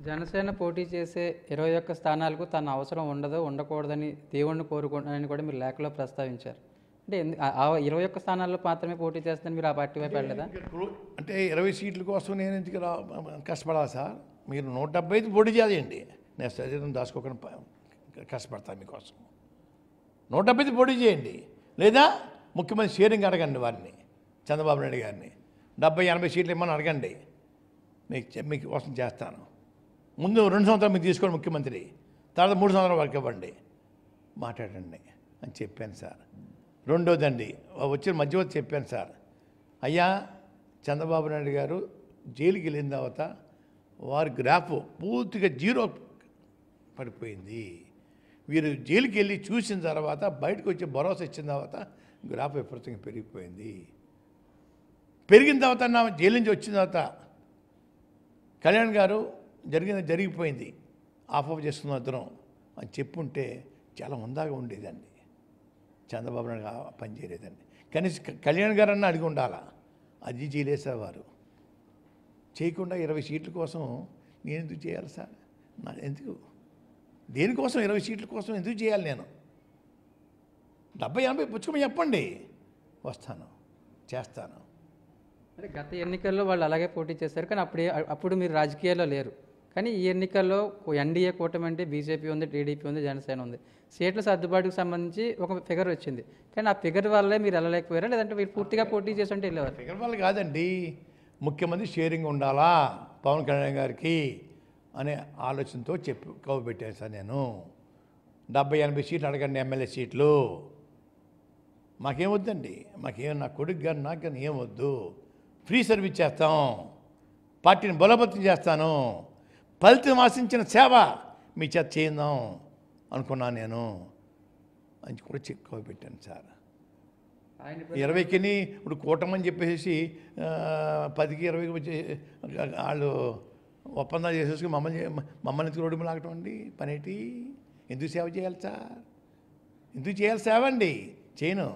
జనసేన పోటీ చేసే ఇరవై ఒక్క స్థానాలకు తన అవసరం ఉండదు ఉండకూడదని దేవుణ్ణి కోరుకుంటానని కూడా మీరు లేఖలో ప్రస్తావించారు. అంటే ఆ- ఇరవై ఒక్క స్థానాల్లో మాత్రమే పోటీ చేస్తుందని మీరు ఆ పార్టీ వైపు క్లో- అంటే ఇరవై సీట్ల కోసం నేను ఎందుకు కష్టపడాలి సార్? మీరు నూట డెబ్బై ఐదు పోటీ చేయండి నేను శరీరం దాచుకోకుండా కష్టపడతాను మీకోసం. నూట డెబ్బై ఐదు పోటీ చేయండి. లేదా ముఖ్యమంత్రి షేరింగ్ అడగండి వారిని చంద్రబాబు నాయుడు గారిని. డెబ్బై ఎనభై సీట్లు ఇమ్మని అడగండి. మీకు మీకు కోసం చేస్తాను. ముందు రెండు సంవత్సరాలు మీరు తీసుకోండి ముఖ్యమంత్రి. తర్వాత మూడు సంవత్సరాల వరకు ఇవ్వండి. మాట్లాడండి అని చెప్పాను సార్. రెండోదండి వచ్చిన మధ్యవర్తి చెప్పాను సార్. అయ్యా చంద్రబాబు నాయుడు గారు జైలుకి వెళ్ళిన తర్వాత వారి గ్రాఫ్ పూర్తిగా జీరో పడిపోయింది. వీరు జైలుకి వెళ్ళి చూసిన తర్వాత బయటకు వచ్చి భరోసా ఇచ్చిన తర్వాత గ్రాఫ్ విపరీతంగా పెరిగిపోయింది. పెరిగిన తర్వాత నా జైలు నుంచి వచ్చిన తర్వాత. కళ్యాణ్ గారు జరిగింది జరిగిపోయింది. ఆఫ్ ఆఫ్ చేస్తున్న అతను అని చెప్పుంటే చాలా హుందాగా ఉండేదండి. చంద్రబాబు నాయుడు ఆ పని చేయలేదండి. కనీసం కళ్యాణ్ గారు అన్న అడిగి ఉండాలా? అది చేయలేసేవారు. చేయకుండా ఇరవై సీట్ల కోసం నేను ఎందుకు చేయాలి సార్? నా ఎందుకు? దేనికోసం ఇరవై సీట్ల కోసం ఎందుకు చేయాలి నేను? డెబ్బై ఎనభై పుచ్చుకోమని చెప్పండి. వస్తాను. చేస్తాను. అంటే గత ఎన్నికల్లో వాళ్ళు అలాగే పోటీ చేశారు. కానీ అప్పుడు అప్పుడు మీరు రాజకీయాల్లో లేరు. కానీ ఈ ఎన్నికల్లో ఎన్డీఏ కూటమి అంటే బీజేపీ ఉంది టీడీపీ ఉంది జనసేన ఉంది. సీట్ల సర్దుబాటుకు సంబంధించి ఒక ఫిగర్ వచ్చింది. కానీ ఆ ఫిగర్ వల్లే మీరు వెళ్ళలేకపోయారా? లేదంటే మీరు పూర్తిగా పోటీ చేసి ఉంటే వెళ్ళేవారు? ఫిగర్ వల్ల కాదండి. ముఖ్యమంత్రి షేరింగ్ ఉండాలా పవన్ కళ్యాణ్ గారికి అనే ఆలోచనతో చెప్పి కవ్వు పెట్టాను సార్ నేను. డెబ్బై ఎనభై సీట్లు అడగండి ఎమ్మెల్యే సీట్లు. మాకేం వద్దండి? మాకేం నా కొడుకు కానీ నాకు కానీ ఏం వద్దు. ఫ్రీ సర్వీస్ చేస్తాం. పార్టీని బలోపేతం చేస్తాను. ఫలితం ఆశించిన సేవ మీ చేత చేద్దాం అనుకున్నాను నేను అని కూడా చెక్కువ పెట్టాను సార్. ఆయన ఇరవైకిని ఇప్పుడు కూటమని చెప్పేసి పదికి ఇరవైకి వచ్చి వాళ్ళు ఒప్పందాలు చేసేసుకుని మమ్మల్ని మమ్మల్ని రోడ్డు లాగటం అండి? పనేటి? ఎందుకు సేవ చేయాలి సార్? ఎందుకు చేయాలి సేవ అండి? చేయను.